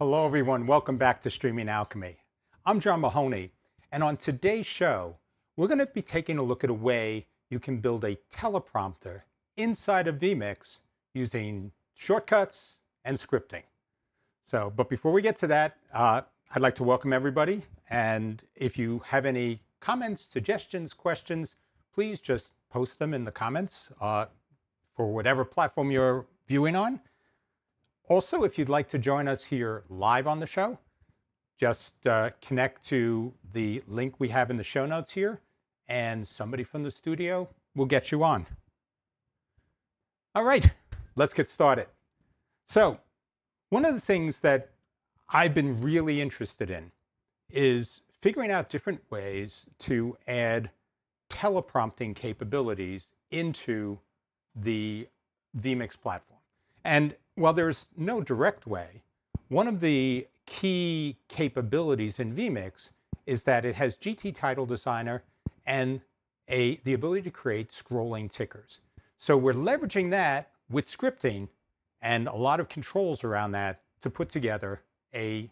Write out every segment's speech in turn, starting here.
Hello, everyone. Welcome back to Streaming Alchemy. I'm John Mahoney, and on today's show, we're going to be taking a look at a way you can build a teleprompter inside of vMix using shortcuts and scripting. So, but before we get to that, uh, I'd like to welcome everybody. And if you have any comments, suggestions, questions, please just post them in the comments uh, for whatever platform you're viewing on. Also, if you'd like to join us here live on the show, just uh, connect to the link we have in the show notes here, and somebody from the studio will get you on. All right, let's get started. So, one of the things that I've been really interested in is figuring out different ways to add teleprompting capabilities into the vMix platform. And while there's no direct way, one of the key capabilities in vMix is that it has GT Title Designer and a, the ability to create scrolling tickers. So we're leveraging that with scripting and a lot of controls around that to put together a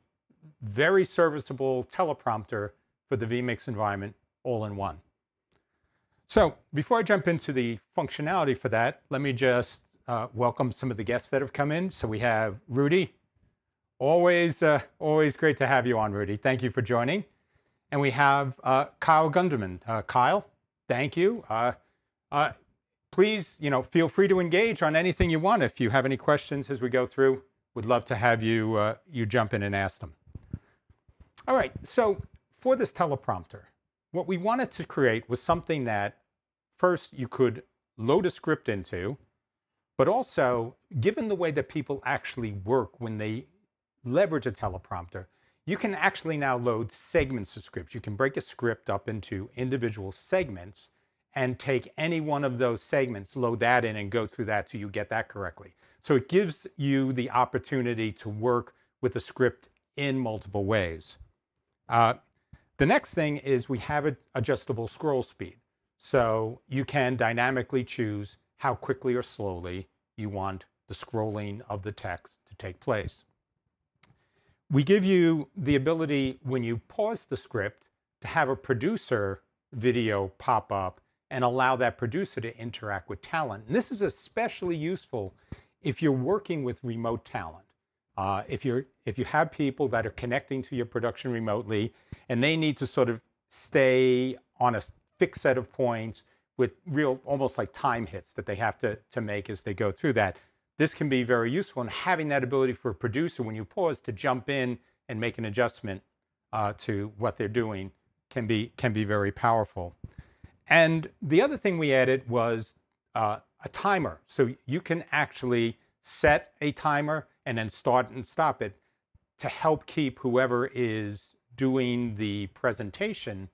very serviceable teleprompter for the vMix environment all in one. So before I jump into the functionality for that, let me just uh, welcome some of the guests that have come in. So we have Rudy. Always, uh, always great to have you on, Rudy. Thank you for joining. And we have uh, Kyle Gunderman. Uh, Kyle, thank you. Uh, uh, please, you know, feel free to engage on anything you want. If you have any questions as we go through, would love to have you you jump in and ask them. All right. So for this teleprompter, what we wanted to create was something that first you could load a script into but also, given the way that people actually work when they leverage a teleprompter, you can actually now load segments of scripts. You can break a script up into individual segments and take any one of those segments, load that in and go through that so you get that correctly. So it gives you the opportunity to work with the script in multiple ways. Uh, the next thing is we have an adjustable scroll speed. So you can dynamically choose how quickly or slowly you want the scrolling of the text to take place. We give you the ability when you pause the script to have a producer video pop up and allow that producer to interact with talent. And this is especially useful if you're working with remote talent. Uh, if you're if you have people that are connecting to your production remotely and they need to sort of stay on a fixed set of points with real, almost like time hits that they have to, to make as they go through that. This can be very useful and having that ability for a producer when you pause to jump in and make an adjustment uh, to what they're doing can be, can be very powerful. And the other thing we added was uh, a timer. So you can actually set a timer and then start and stop it to help keep whoever is doing the presentation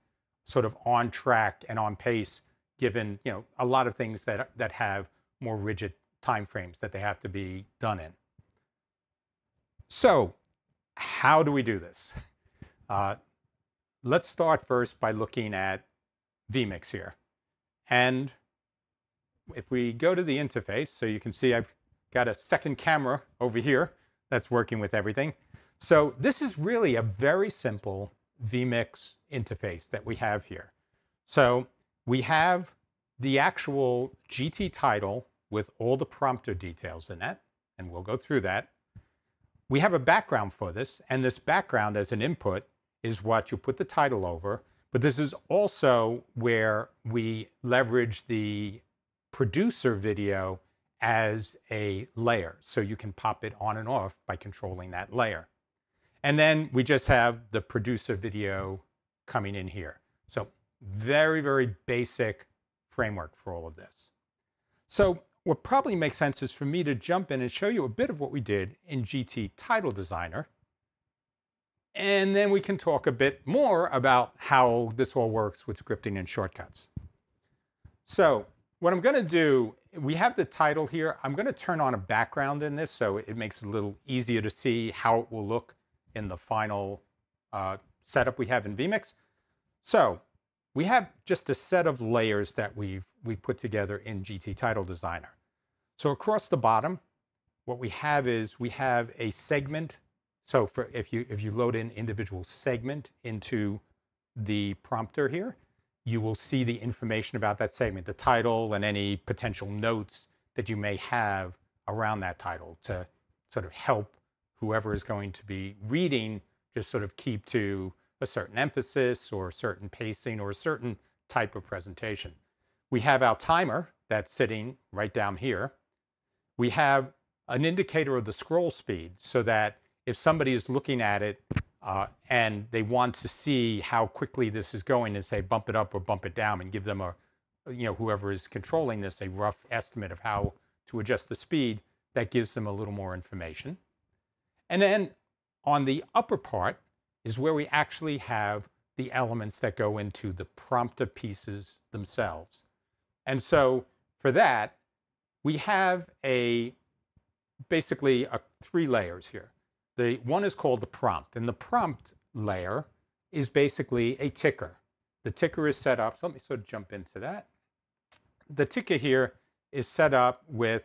sort of on track and on pace given you know a lot of things that that have more rigid timeframes that they have to be done in. So, how do we do this? Uh, let's start first by looking at vMix here. And if we go to the interface, so you can see I've got a second camera over here that's working with everything. So this is really a very simple vMix interface that we have here. So we have the actual GT title with all the prompter details in it, and we'll go through that. We have a background for this, and this background as an input is what you put the title over, but this is also where we leverage the producer video as a layer. So you can pop it on and off by controlling that layer. And then we just have the producer video coming in here. Very, very basic framework for all of this. So what probably makes sense is for me to jump in and show you a bit of what we did in GT Title Designer. And then we can talk a bit more about how this all works with scripting and shortcuts. So what I'm going to do, we have the title here. I'm going to turn on a background in this so it makes it a little easier to see how it will look in the final uh, setup we have in vMix. So we have just a set of layers that we've, we've put together in GT Title Designer. So across the bottom, what we have is we have a segment So for if you if you load in individual segment into the prompter here, you will see the information about that segment, the title and any potential notes that you may have around that title to sort of help whoever is going to be reading just sort of keep to a certain emphasis or certain pacing or a certain type of presentation. We have our timer that's sitting right down here. We have an indicator of the scroll speed so that if somebody is looking at it uh, and they want to see how quickly this is going and say bump it up or bump it down and give them a, you know, whoever is controlling this, a rough estimate of how to adjust the speed, that gives them a little more information. And then on the upper part is where we actually have the elements that go into the prompter pieces themselves. And so for that, we have a basically a, three layers here. The one is called the prompt, and the prompt layer is basically a ticker. The ticker is set up, so let me sort of jump into that. The ticker here is set up with,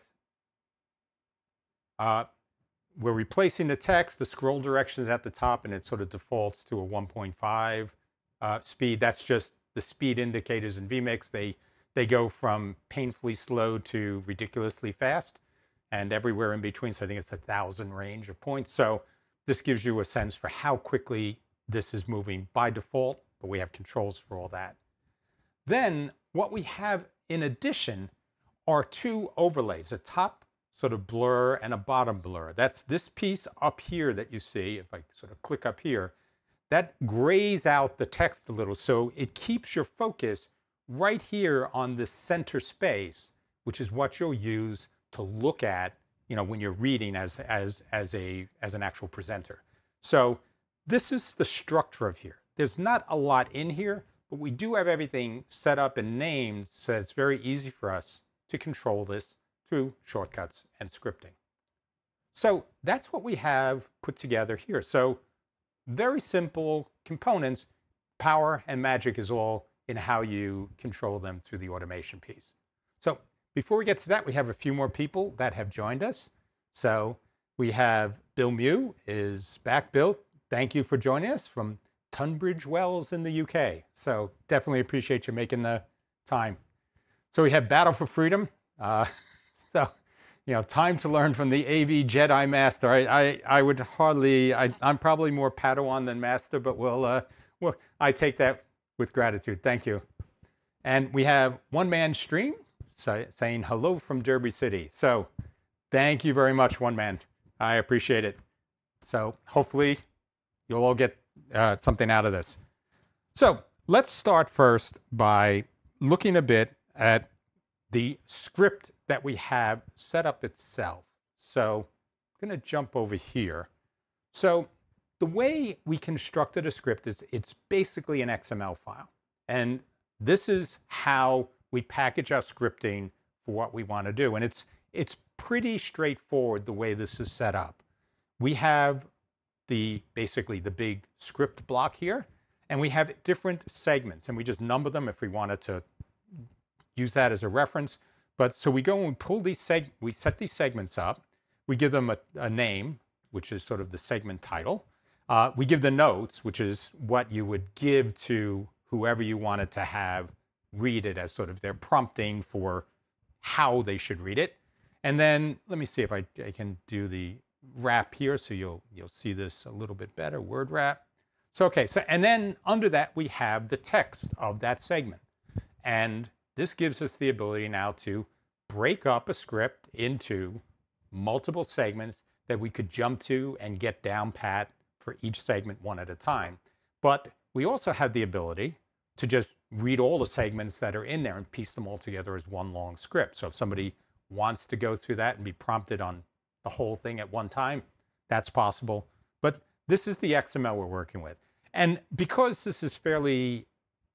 uh, we're replacing the text, the scroll direction is at the top, and it sort of defaults to a 1.5 uh, speed. That's just the speed indicators in vMix. They, they go from painfully slow to ridiculously fast and everywhere in between. So I think it's a thousand range of points. So this gives you a sense for how quickly this is moving by default, but we have controls for all that. Then what we have in addition are two overlays, a top sort of blur and a bottom blur. That's this piece up here that you see, if I sort of click up here, that grays out the text a little. So it keeps your focus right here on the center space, which is what you'll use to look at, you know, when you're reading as, as, as, a, as an actual presenter. So this is the structure of here. There's not a lot in here, but we do have everything set up and named so it's very easy for us to control this through shortcuts and scripting. So that's what we have put together here. So very simple components. Power and magic is all in how you control them through the automation piece. So before we get to that, we have a few more people that have joined us. So we have Bill Mew is back. Bill, thank you for joining us from Tunbridge Wells in the UK. So definitely appreciate you making the time. So we have Battle for Freedom. Uh, so, you know, time to learn from the AV Jedi Master. I, I, I would hardly, I, am probably more Padawan than Master, but we'll, uh, well, I take that with gratitude. Thank you. And we have One Man Stream say, saying hello from Derby City. So thank you very much, One Man. I appreciate it. So hopefully you'll all get uh, something out of this. So let's start first by looking a bit at the script that we have set up itself. So I'm going to jump over here. So the way we constructed a script is it's basically an XML file. And this is how we package our scripting for what we want to do. And it's, it's pretty straightforward the way this is set up. We have the basically the big script block here, and we have different segments, and we just number them if we wanted to use that as a reference. But so we go and pull these seg, we set these segments up, we give them a, a name, which is sort of the segment title. Uh, we give the notes, which is what you would give to whoever you wanted to have read it as sort of their prompting for how they should read it. And then let me see if I, I can do the wrap here so you'll, you'll see this a little bit better, word wrap. So, okay, so, and then under that we have the text of that segment. And this gives us the ability now to break up a script into multiple segments that we could jump to and get down pat for each segment one at a time. But we also have the ability to just read all the segments that are in there and piece them all together as one long script. So if somebody wants to go through that and be prompted on the whole thing at one time, that's possible. But this is the XML we're working with. And because this is fairly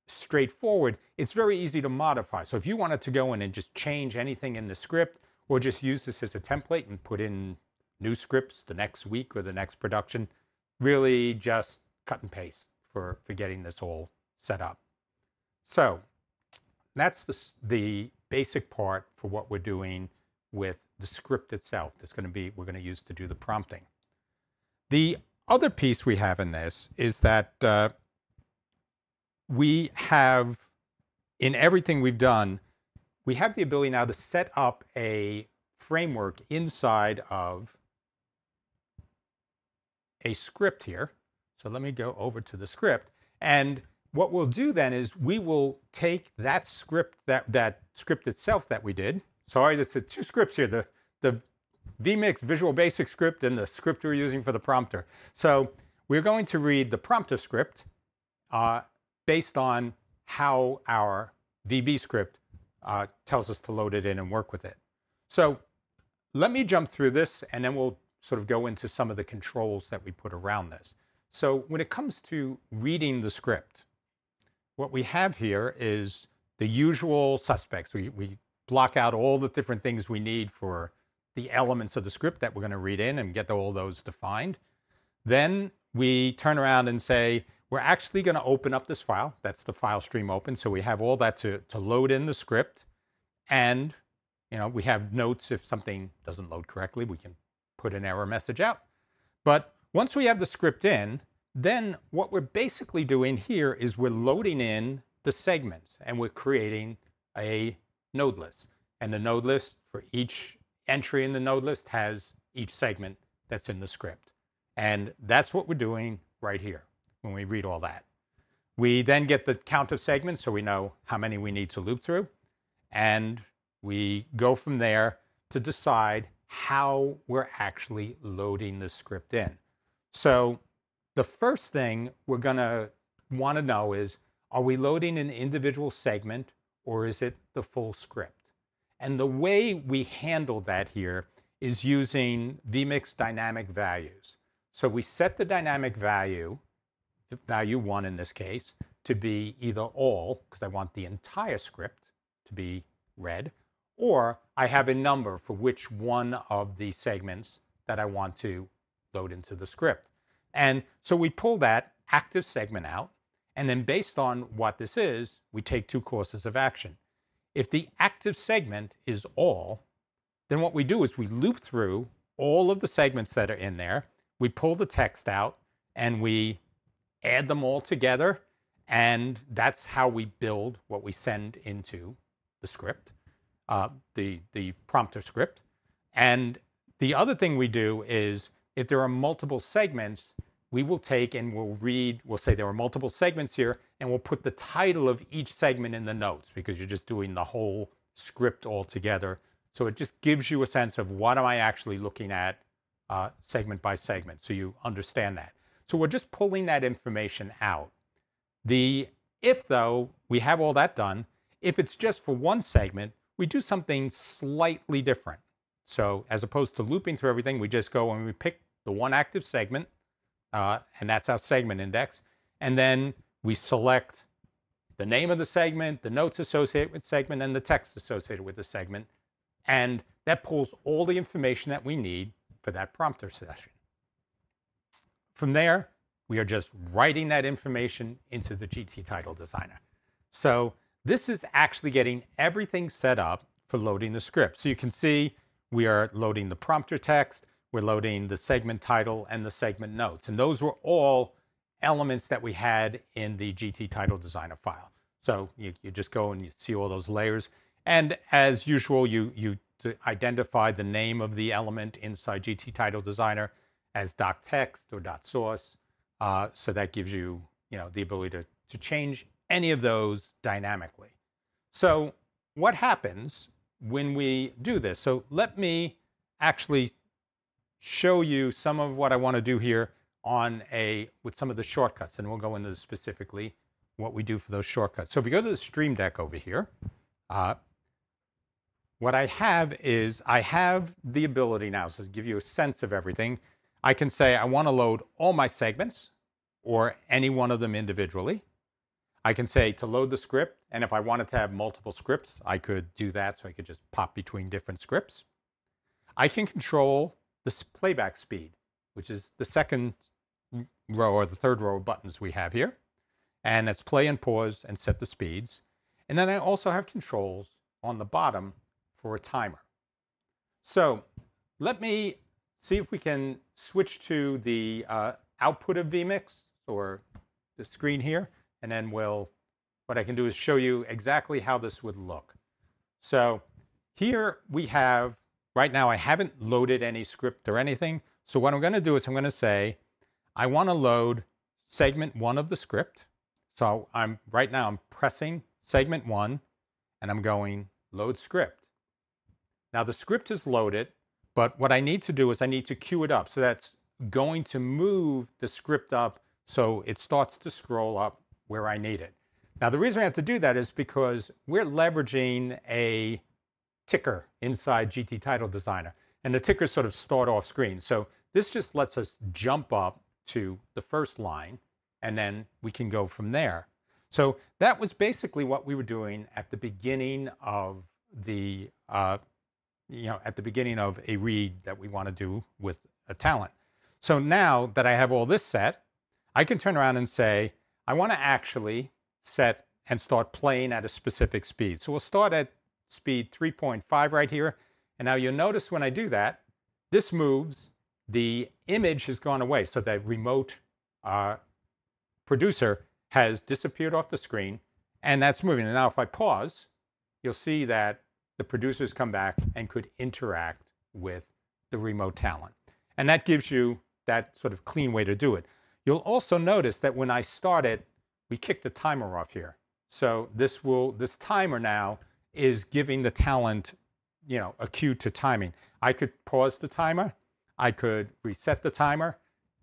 straightforward, it's very easy to modify. So if you wanted to go in and just change anything in the script or just use this as a template and put in new scripts the next week or the next production, really just cut and paste for, for getting this all set up. So that's the, the basic part for what we're doing with the script itself that's going to be we're going to use to do the prompting. The other piece we have in this is that uh, we have, in everything we've done, we have the ability now to set up a framework inside of a script here. So let me go over to the script. And what we'll do then is we will take that script, that, that script itself that we did. Sorry, there's two scripts here, the, the vMix Visual Basic script and the script we're using for the prompter. So we're going to read the prompter script uh, based on how our VB script uh, tells us to load it in and work with it. So let me jump through this and then we'll sort of go into some of the controls that we put around this. So when it comes to reading the script, what we have here is the usual suspects. We, we block out all the different things we need for the elements of the script that we're going to read in and get all those defined. Then we turn around and say, we're actually going to open up this file. That's the file stream open. So we have all that to, to load in the script. And, you know, we have notes if something doesn't load correctly, we can put an error message out. But once we have the script in, then what we're basically doing here is we're loading in the segments and we're creating a node list. And the node list for each entry in the node list has each segment that's in the script. And that's what we're doing right here when we read all that. We then get the count of segments so we know how many we need to loop through. And we go from there to decide how we're actually loading the script in. So the first thing we're going to want to know is, are we loading an individual segment or is it the full script? And the way we handle that here is using vMix dynamic values. So we set the dynamic value, value one in this case, to be either all, because I want the entire script to be read, or I have a number for which one of the segments that I want to load into the script. And so we pull that active segment out, and then based on what this is, we take two courses of action. If the active segment is all, then what we do is we loop through all of the segments that are in there, we pull the text out, and we add them all together, and that's how we build what we send into the script, uh, the, the prompter script. And the other thing we do is if there are multiple segments, we will take and we'll read, we'll say there are multiple segments here, and we'll put the title of each segment in the notes because you're just doing the whole script all together. So it just gives you a sense of what am I actually looking at uh, segment by segment, so you understand that. So we're just pulling that information out. The if though, we have all that done, if it's just for one segment, we do something slightly different. So as opposed to looping through everything, we just go and we pick the one active segment, uh, and that's our segment index. And then we select the name of the segment, the notes associated with segment, and the text associated with the segment. And that pulls all the information that we need for that prompter session. From there, we are just writing that information into the GT title designer. So this is actually getting everything set up for loading the script. So you can see we are loading the prompter text, we're loading the segment title and the segment notes. And those were all elements that we had in the GT title designer file. So you, you just go and you see all those layers. And as usual, you, you identify the name of the element inside GT title designer as dot text or dot source. Uh, so that gives you, you know, the ability to, to change any of those dynamically. So what happens when we do this? So let me actually show you some of what I want to do here on a with some of the shortcuts, and we'll go into specifically what we do for those shortcuts. So if we go to the Stream Deck over here, uh, what I have is I have the ability now, so to give you a sense of everything, I can say I want to load all my segments or any one of them individually. I can say to load the script, and if I wanted to have multiple scripts, I could do that, so I could just pop between different scripts. I can control the playback speed, which is the second row or the third row of buttons we have here. And it's play and pause and set the speeds. And then I also have controls on the bottom for a timer. So let me see if we can switch to the uh, output of vMix or the screen here, and then we'll, what I can do is show you exactly how this would look. So here we have, right now I haven't loaded any script or anything. So what I'm going to do is I'm going to say, I want to load segment one of the script. So I'm right now I'm pressing segment one and I'm going load script. Now the script is loaded, but what I need to do is I need to queue it up. So that's going to move the script up so it starts to scroll up where I need it. Now the reason I have to do that is because we're leveraging a ticker inside GT Title Designer and the tickers sort of start off screen. So this just lets us jump up to the first line and then we can go from there. So that was basically what we were doing at the beginning of the, uh, you know, at the beginning of a read that we want to do with a talent. So now that I have all this set, I can turn around and say, I want to actually set and start playing at a specific speed. So we'll start at speed 3.5 right here. And now you'll notice when I do that, this moves, the image has gone away. So that remote uh, producer has disappeared off the screen and that's moving. And now if I pause, you'll see that the producers come back and could interact with the remote talent. And that gives you that sort of clean way to do it. You'll also notice that when I start it, we kick the timer off here. So this will, this timer now is giving the talent, you know, a cue to timing. I could pause the timer. I could reset the timer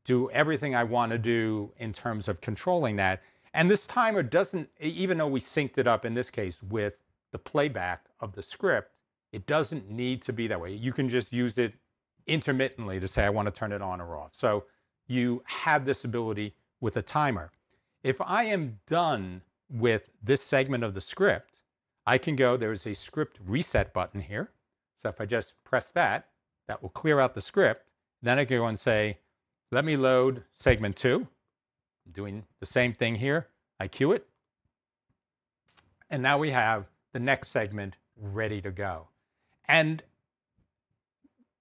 do everything I want to do in terms of controlling that. And this timer doesn't, even though we synced it up in this case with the playback of the script, it doesn't need to be that way. You can just use it intermittently to say, I want to turn it on or off. So you have this ability with a timer. If I am done with this segment of the script, I can go, there's a script reset button here. So if I just press that, that will clear out the script. Then I can go and say, let me load segment two. I'm doing the same thing here. I queue it. And now we have the next segment ready to go. And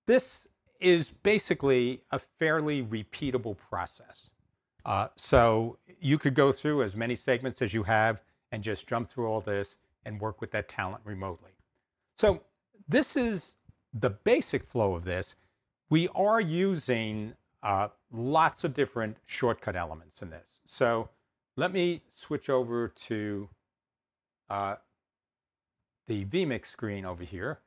this is basically a fairly repeatable process. Uh, so you could go through as many segments as you have and just jump through all this and work with that talent remotely. So this is the basic flow of this. We are using uh, lots of different shortcut elements in this. So let me switch over to uh, the vMix screen over here.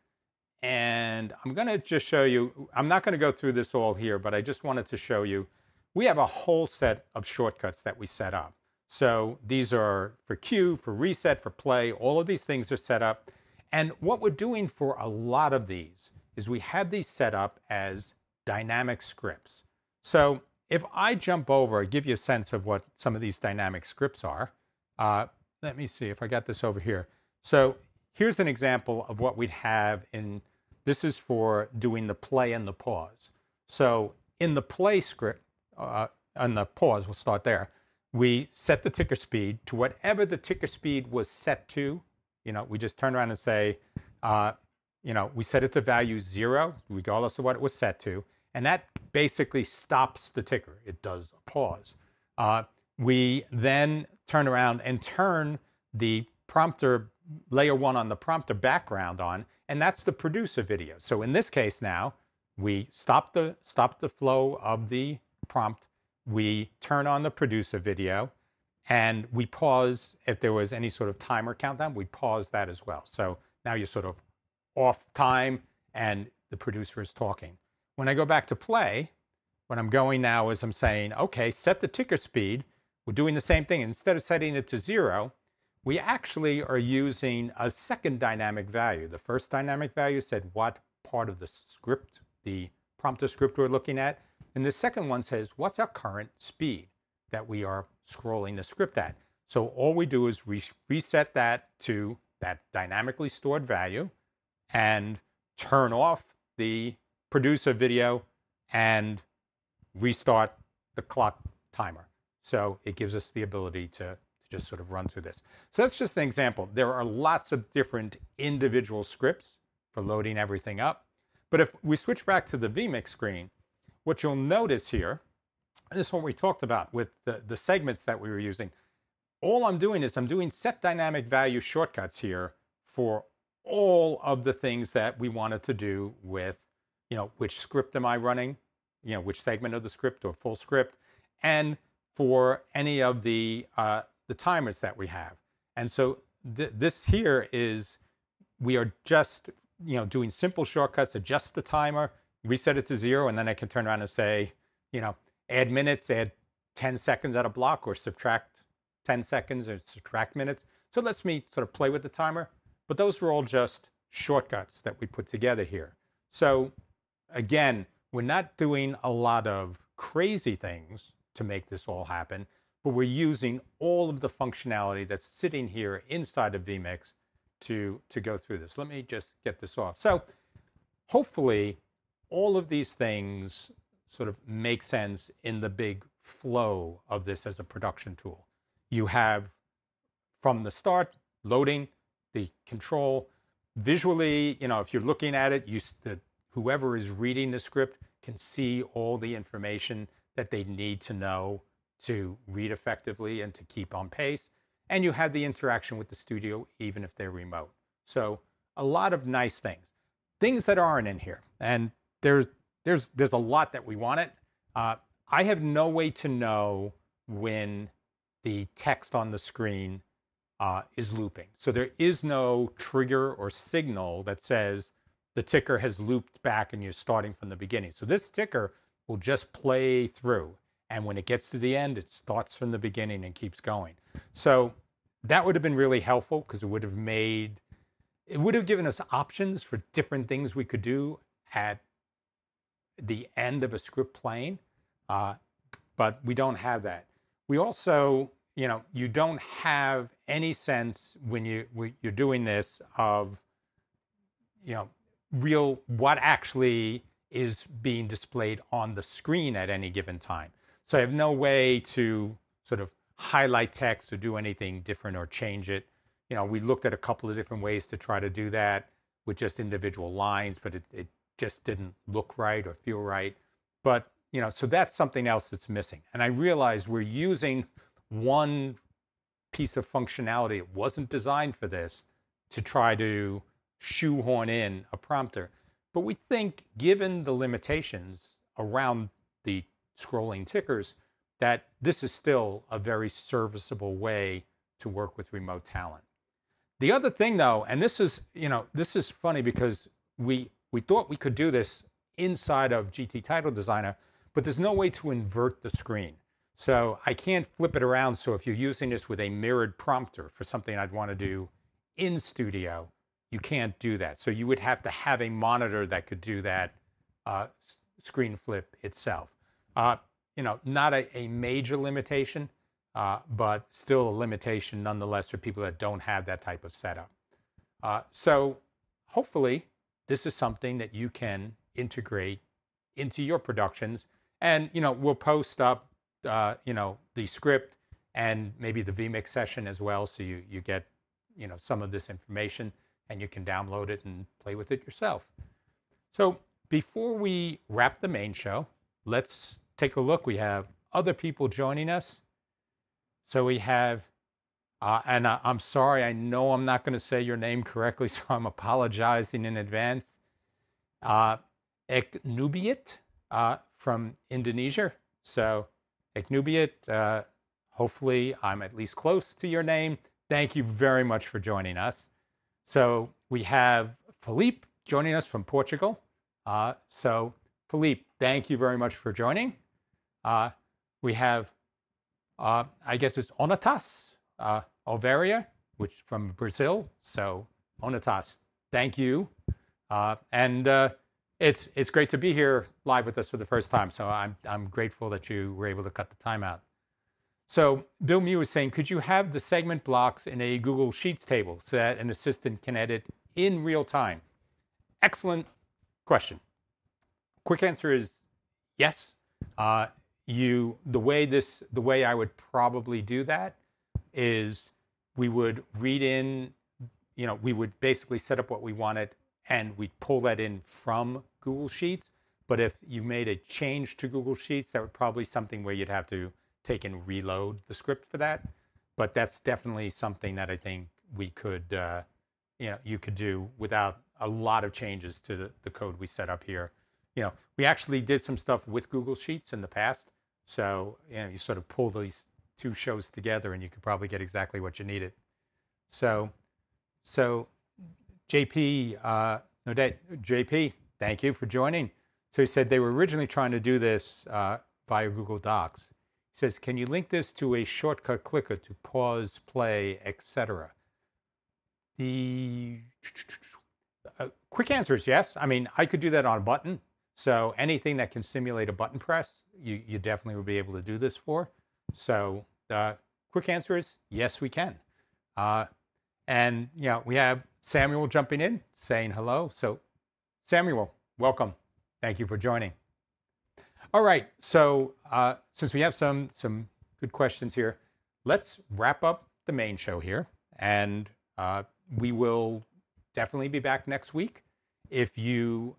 And I'm going to just show you, I'm not going to go through this all here, but I just wanted to show you, we have a whole set of shortcuts that we set up. So these are for cue, for reset, for play, all of these things are set up. And what we're doing for a lot of these is we have these set up as dynamic scripts. So if I jump over, give you a sense of what some of these dynamic scripts are. Uh, let me see if I got this over here. So here's an example of what we'd have in, this is for doing the play and the pause. So in the play script, uh, and the pause, we'll start there, we set the ticker speed to whatever the ticker speed was set to. You know, we just turn around and say, uh, you know, we set it to value zero, regardless of what it was set to. And that basically stops the ticker. It does a pause. Uh, we then turn around and turn the prompter layer one on the prompter background on, and that's the producer video. So in this case now, we stop the, stop the flow of the prompt, we turn on the producer video, and we pause, if there was any sort of timer countdown, we pause that as well. So now you're sort of off time and the producer is talking. When I go back to play, what I'm going now is I'm saying, okay, set the ticker speed. We're doing the same thing. Instead of setting it to zero, we actually are using a second dynamic value. The first dynamic value said what part of the script, the prompter script we're looking at. And the second one says, what's our current speed that we are scrolling the script at? So all we do is re reset that to that dynamically stored value and turn off the producer video, and restart the clock timer. So it gives us the ability to, to just sort of run through this. So that's just an example. There are lots of different individual scripts for loading everything up. But if we switch back to the vMix screen, what you'll notice here this is what we talked about with the, the segments that we were using. All I'm doing is I'm doing set dynamic value shortcuts here for all of the things that we wanted to do with, you know, which script am I running, you know, which segment of the script or full script, and for any of the uh, the timers that we have. And so th this here is we are just you know doing simple shortcuts, adjust the timer, reset it to zero, and then I can turn around and say, you know, add minutes, add 10 seconds at a block, or subtract 10 seconds or subtract minutes. So it lets me sort of play with the timer. But those are all just shortcuts that we put together here. So again, we're not doing a lot of crazy things to make this all happen, but we're using all of the functionality that's sitting here inside of vMix to, to go through this. Let me just get this off. So hopefully all of these things sort of make sense in the big flow of this as a production tool. You have from the start, loading, the control. Visually, you know, if you're looking at it, you, the, whoever is reading the script can see all the information that they need to know to read effectively and to keep on pace. And you have the interaction with the studio, even if they're remote. So a lot of nice things. Things that aren't in here. And there's, there's, there's a lot that we wanted. Uh, I have no way to know when the text on the screen uh, is looping. So there is no trigger or signal that says the ticker has looped back and you're starting from the beginning. So this ticker will just play through. And when it gets to the end, it starts from the beginning and keeps going. So that would have been really helpful because it would have made, it would have given us options for different things we could do at the end of a script playing. Uh, but we don't have that. We also you know, you don't have any sense when you when you're doing this of, you know, real what actually is being displayed on the screen at any given time. So I have no way to sort of highlight text or do anything different or change it. You know, we looked at a couple of different ways to try to do that with just individual lines, but it, it just didn't look right or feel right. But, you know, so that's something else that's missing. And I realized we're using one piece of functionality. It wasn't designed for this to try to shoehorn in a prompter. But we think, given the limitations around the scrolling tickers, that this is still a very serviceable way to work with remote talent. The other thing though, and this is, you know, this is funny because we we thought we could do this inside of GT Title Designer, but there's no way to invert the screen. So I can't flip it around. So if you're using this with a mirrored prompter for something I'd want to do in studio, you can't do that. So you would have to have a monitor that could do that uh, screen flip itself. Uh, you know, not a, a major limitation, uh, but still a limitation nonetheless for people that don't have that type of setup. Uh, so hopefully this is something that you can integrate into your productions. And, you know, we'll post up uh, you know, the script and maybe the vMix session as well. So you, you get, you know, some of this information and you can download it and play with it yourself. So before we wrap the main show, let's take a look. We have other people joining us. So we have, uh, and I, am sorry, I know I'm not going to say your name correctly, so I'm apologizing in advance. Uh, Eknubiat uh, from Indonesia. So Iknubiat, uh, hopefully I'm at least close to your name. Thank you very much for joining us. So we have Philippe joining us from Portugal. Uh, so Philippe, thank you very much for joining. Uh, we have, uh, I guess it's Onatas uh, Alvaria, which from Brazil. So Onatas, thank you. Uh, and uh, it's it's great to be here live with us for the first time. So I'm I'm grateful that you were able to cut the time out. So Bill Mew is saying, could you have the segment blocks in a Google Sheets table so that an assistant can edit in real time? Excellent question. Quick answer is yes. Uh, you the way this the way I would probably do that is we would read in, you know, we would basically set up what we wanted and we pull that in from Google Sheets. But if you made a change to Google Sheets, that would probably something where you'd have to take and reload the script for that. But that's definitely something that I think we could, uh, you know, you could do without a lot of changes to the, the code we set up here. You know, we actually did some stuff with Google Sheets in the past. So, you know, you sort of pull these two shows together and you could probably get exactly what you needed. So, so JP, uh, no, JP, thank you for joining. So he said they were originally trying to do this uh, via Google Docs. He says, can you link this to a shortcut clicker to pause, play, etc.? The uh, quick answer is yes. I mean, I could do that on a button. So anything that can simulate a button press, you, you definitely would be able to do this for. So the quick answer is yes, we can. Uh, and you know, we have Samuel jumping in, saying hello. So Samuel, welcome. Thank you for joining. All right, so uh, since we have some some good questions here, let's wrap up the main show here, and uh, we will definitely be back next week. If you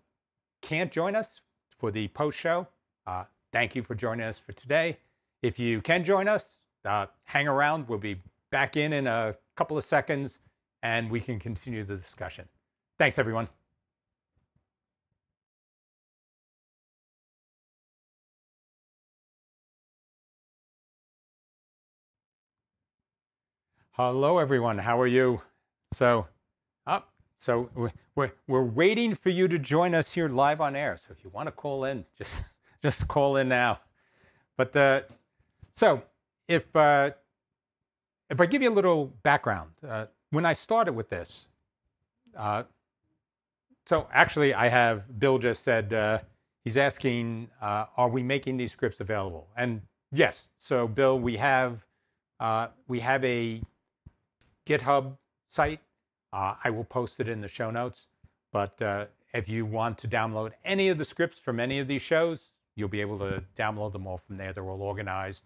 can't join us for the post show, uh, thank you for joining us for today. If you can join us, uh, hang around. We'll be back in in a couple of seconds, and we can continue the discussion. Thanks, everyone. Hello, everyone. How are you? So, up. Oh, so we're, we're waiting for you to join us here live on air. So if you want to call in, just just call in now. But uh, so if uh, if I give you a little background, uh, when I started with this, uh, so actually I have Bill just said uh, he's asking, uh, are we making these scripts available? And yes. So Bill, we have we have a GitHub site. Uh, I will post it in the show notes. But uh, if you want to download any of the scripts from any of these shows, you'll be able to download them all from there. They're all organized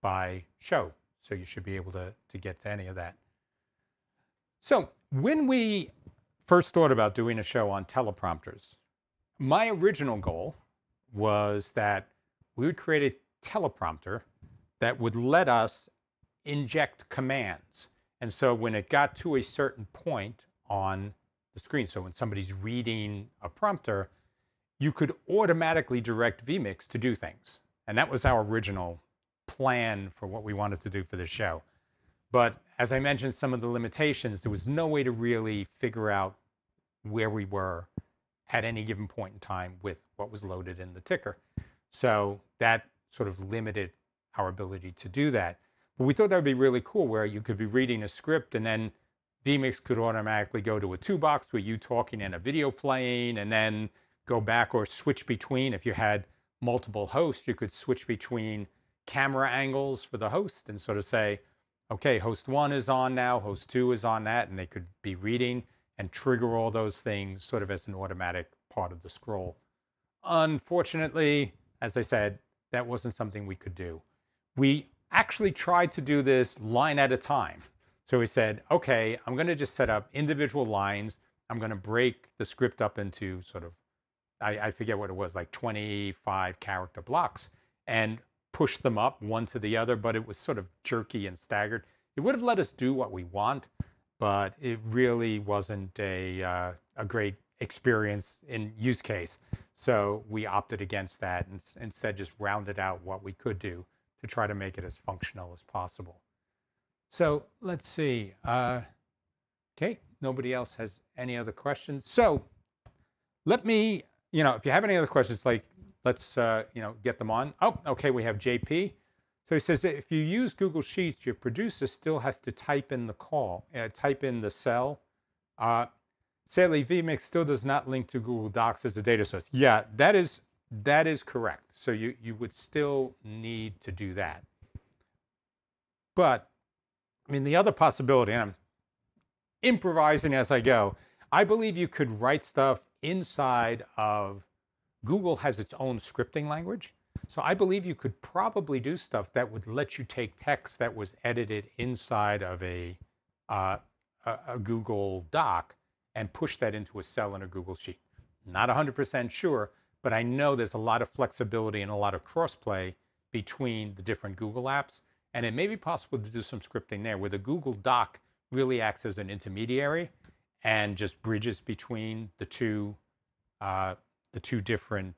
by show. So you should be able to, to get to any of that. So when we first thought about doing a show on teleprompters, my original goal was that we would create a teleprompter that would let us inject commands. And so when it got to a certain point on the screen, so when somebody's reading a prompter, you could automatically direct vMix to do things. And that was our original plan for what we wanted to do for the show. But as I mentioned, some of the limitations, there was no way to really figure out where we were at any given point in time with what was loaded in the ticker. So that sort of limited our ability to do that. But we thought that would be really cool where you could be reading a script and then vMix could automatically go to a two box with you talking and a video playing and then go back or switch between. If you had multiple hosts, you could switch between camera angles for the host and sort of say, okay, host one is on now, host two is on that, and they could be reading and trigger all those things sort of as an automatic part of the scroll. Unfortunately, as I said, that wasn't something we could do. We actually tried to do this line at a time. So we said, okay, I'm going to just set up individual lines. I'm going to break the script up into sort of, I, I, forget what it was, like 25 character blocks and push them up one to the other, but it was sort of jerky and staggered. It would have let us do what we want, but it really wasn't a, uh, a great experience in use case. So we opted against that and instead just rounded out what we could do to try to make it as functional as possible. So let's see. Uh, okay, nobody else has any other questions. So let me, you know, if you have any other questions, like let's, uh, you know, get them on. Oh, okay, we have JP. So he says that if you use Google Sheets, your producer still has to type in the call, uh, type in the cell. Uh, sadly, vMix still does not link to Google Docs as a data source. Yeah, that is that is correct. So you, you would still need to do that. But, I mean, the other possibility, and I'm improvising as I go, I believe you could write stuff inside of Google has its own scripting language. So I believe you could probably do stuff that would let you take text that was edited inside of a, uh, a, a Google Doc and push that into a cell in a Google Sheet. Not 100% sure, but I know there's a lot of flexibility and a lot of crossplay between the different Google apps. And it may be possible to do some scripting there where the Google Doc really acts as an intermediary and just bridges between the two, uh, the two different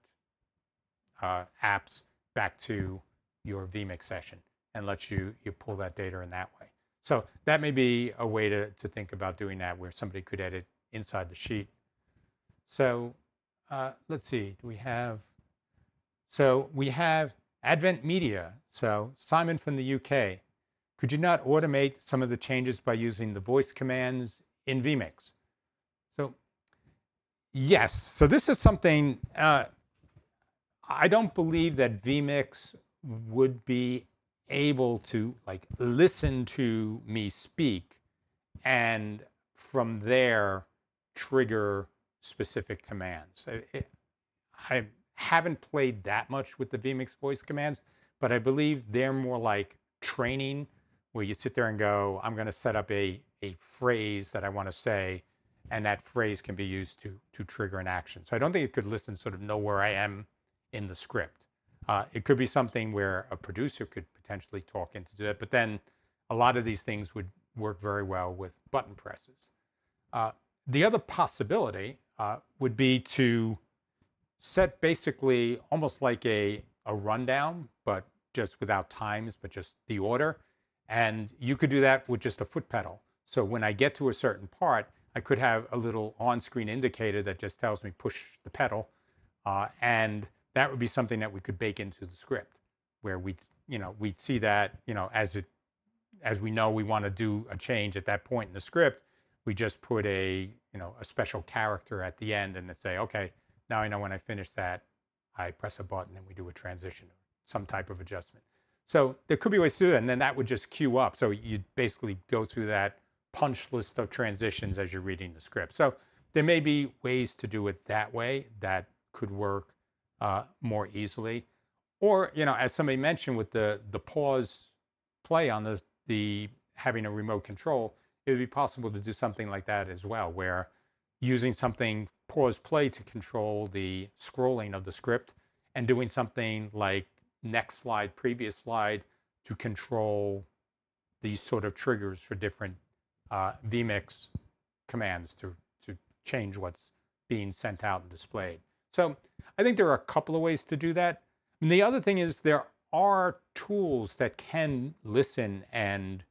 uh, apps back to your vMix session and lets you, you pull that data in that way. So that may be a way to, to think about doing that where somebody could edit inside the sheet. So uh, let's see, do we have, so we have Advent Media. So Simon from the UK, could you not automate some of the changes by using the voice commands in vMix? So yes, so this is something, uh, I don't believe that vMix would be able to like listen to me speak and from there trigger specific commands. It, I haven't played that much with the vMix voice commands, but I believe they're more like training where you sit there and go, I'm going to set up a, a phrase that I want to say, and that phrase can be used to, to trigger an action. So I don't think it could listen, sort of know where I am in the script. Uh, it could be something where a producer could potentially talk into that, but then a lot of these things would work very well with button presses. Uh, the other possibility uh, would be to set basically almost like a, a rundown, but just without times, but just the order. And you could do that with just a foot pedal. So when I get to a certain part, I could have a little on-screen indicator that just tells me push the pedal. Uh, and that would be something that we could bake into the script where we, you know, we'd see that, you know, as it, as we know we want to do a change at that point in the script, we just put a, you know, a special character at the end and then say, okay, now I know when I finish that, I press a button and we do a transition some type of adjustment. So there could be ways to do that, and then that would just queue up. So you basically go through that punch list of transitions as you're reading the script. So there may be ways to do it that way that could work uh, more easily. Or, you know, as somebody mentioned with the, the pause play on the, the having a remote control, it would be possible to do something like that as well, where using something pause play to control the scrolling of the script and doing something like next slide, previous slide to control these sort of triggers for different uh, vMix commands to, to change what's being sent out and displayed. So I think there are a couple of ways to do that. And the other thing is there are tools that can listen and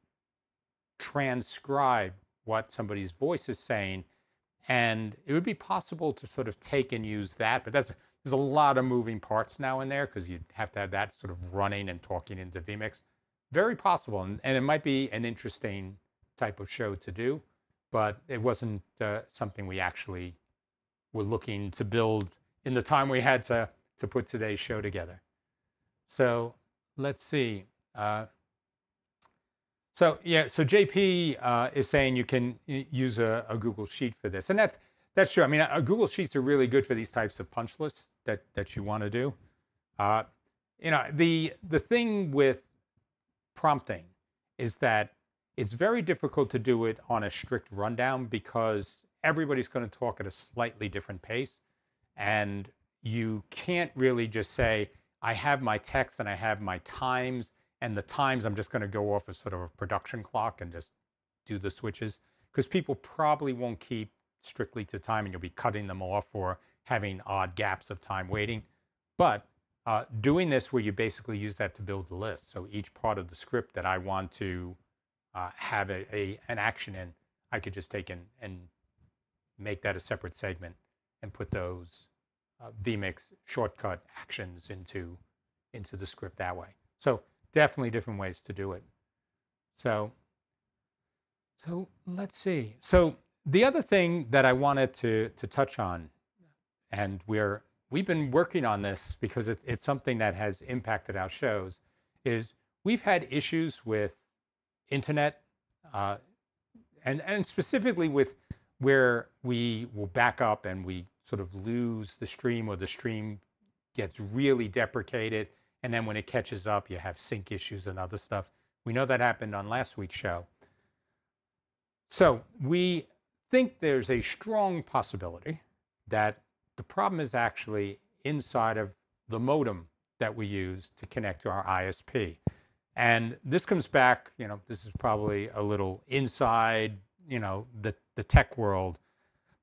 transcribe what somebody's voice is saying. And it would be possible to sort of take and use that, but that's there's a lot of moving parts now in there because you'd have to have that sort of running and talking into vMix. Very possible, and, and it might be an interesting type of show to do, but it wasn't uh, something we actually were looking to build in the time we had to, to put today's show together. So let's see. Uh, so yeah, so JP uh, is saying you can use a, a, Google Sheet for this, and that's that's true. I mean, a Google Sheets are really good for these types of punch lists that that you want to do. Uh, you know, the the thing with prompting is that it's very difficult to do it on a strict rundown because everybody's going to talk at a slightly different pace. And you can't really just say, I have my text and I have my times, and the times I'm just going to go off as sort of a production clock and just do the switches. Because people probably won't keep strictly to time and you'll be cutting them off or having odd gaps of time waiting. But uh, doing this where you basically use that to build the list. So each part of the script that I want to uh, have a, a, an action in, I could just take and, and make that a separate segment and put those uh, vMix shortcut actions into, into the script that way. So definitely different ways to do it. So, so let's see. So the other thing that I wanted to, to touch on, and we're, we've been working on this because it, it's something that has impacted our shows, is we've had issues with internet uh, and, and specifically with where we will back up and we sort of lose the stream or the stream gets really deprecated. And then when it catches up, you have sync issues and other stuff. We know that happened on last week's show. So we think there's a strong possibility that the problem is actually inside of the modem that we use to connect to our ISP. And this comes back, you know, this is probably a little inside, you know, the, the tech world,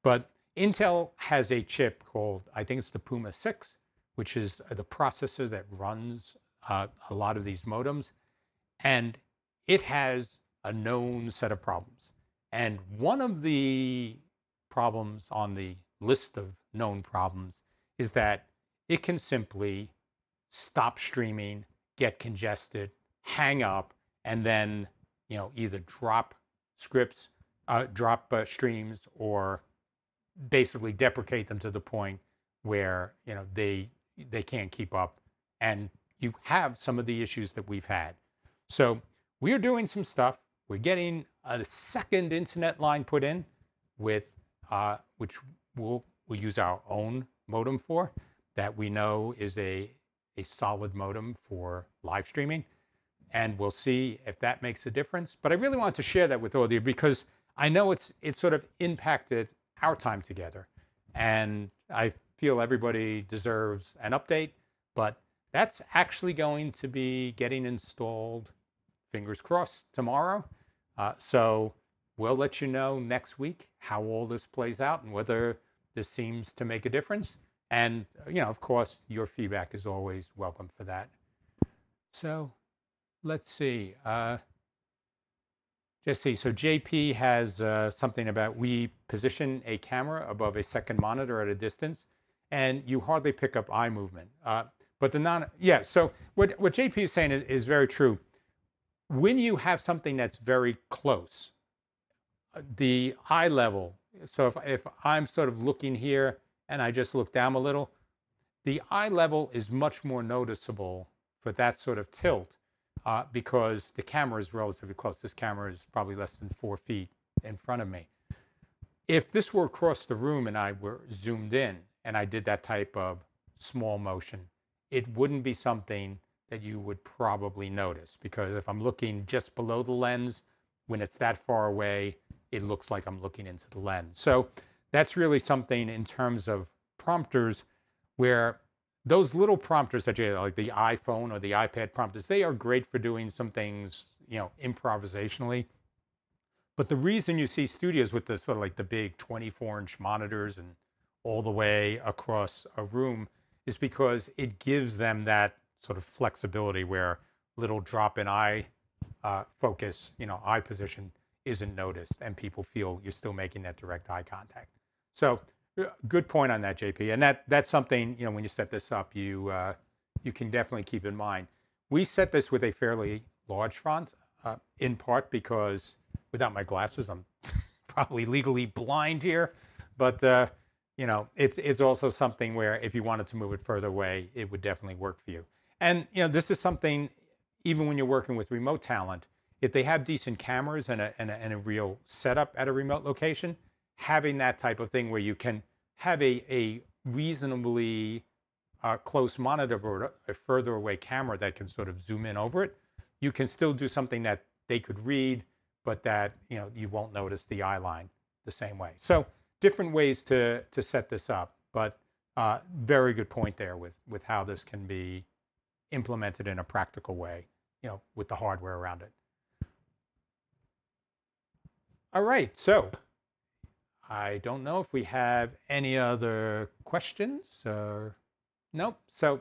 but Intel has a chip called, I think it's the Puma 6, which is the processor that runs uh, a lot of these modems. And it has a known set of problems. And one of the problems on the list of known problems is that it can simply stop streaming, get congested, hang up, and then you know either drop scripts, uh, drop uh, streams, or basically deprecate them to the point where you know they they can't keep up, and you have some of the issues that we've had. So we are doing some stuff. We're getting a second internet line put in with uh, which we'll we'll use our own modem for that we know is a a solid modem for live streaming and we'll see if that makes a difference. But I really want to share that with all of you because I know it's it's sort of impacted our time together, and I feel everybody deserves an update. But that's actually going to be getting installed, fingers crossed, tomorrow. Uh, so we'll let you know next week how all this plays out and whether this seems to make a difference. And you know, of course, your feedback is always welcome for that. So let's see. Uh, just see. So JP has uh, something about we position a camera above a second monitor at a distance, and you hardly pick up eye movement. Uh, but the non, yeah. So what what JP is saying is, is very true. When you have something that's very close, the eye level. So if if I'm sort of looking here and I just look down a little, the eye level is much more noticeable for that sort of tilt uh, because the camera is relatively close. This camera is probably less than four feet in front of me. If this were across the room and I were zoomed in and I did that type of small motion, it wouldn't be something that you would probably notice because if I'm looking just below the lens, when it's that far away, it looks like I'm looking into the lens. So that's really something in terms of prompters where those little prompters that you like the iPhone or the iPad prompters, they are great for doing some things, you know, improvisationally. But the reason you see studios with the sort of like the big 24 inch monitors and all the way across a room is because it gives them that sort of flexibility where little drop in eye uh, focus, you know, eye position isn't noticed and people feel you're still making that direct eye contact. So Good point on that, JP. And that that's something you know when you set this up, you uh, you can definitely keep in mind. We set this with a fairly large font, uh, in part because without my glasses, I'm probably legally blind here. But uh, you know, it's it's also something where if you wanted to move it further away, it would definitely work for you. And you know, this is something even when you're working with remote talent, if they have decent cameras and a, and a, and a real setup at a remote location, having that type of thing where you can have a, a reasonably uh, close monitor or a further away camera that can sort of zoom in over it, you can still do something that they could read, but that you know you won't notice the eye line the same way. So different ways to to set this up, but uh, very good point there with with how this can be implemented in a practical way, you know, with the hardware around it. All right, so I don't know if we have any other questions or nope. So,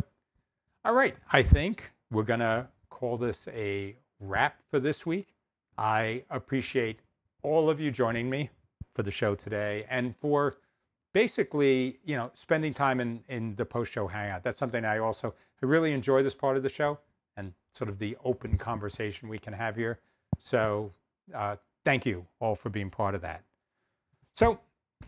all right, I think we're going to call this a wrap for this week. I appreciate all of you joining me for the show today and for basically, you know, spending time in, in the post-show hangout. That's something I also I really enjoy this part of the show and sort of the open conversation we can have here. So uh, thank you all for being part of that. So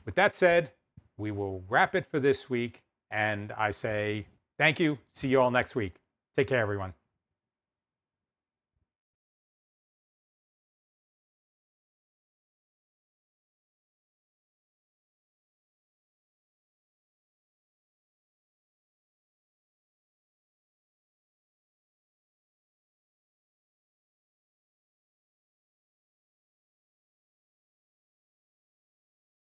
with that said, we will wrap it for this week. And I say thank you. See you all next week. Take care, everyone.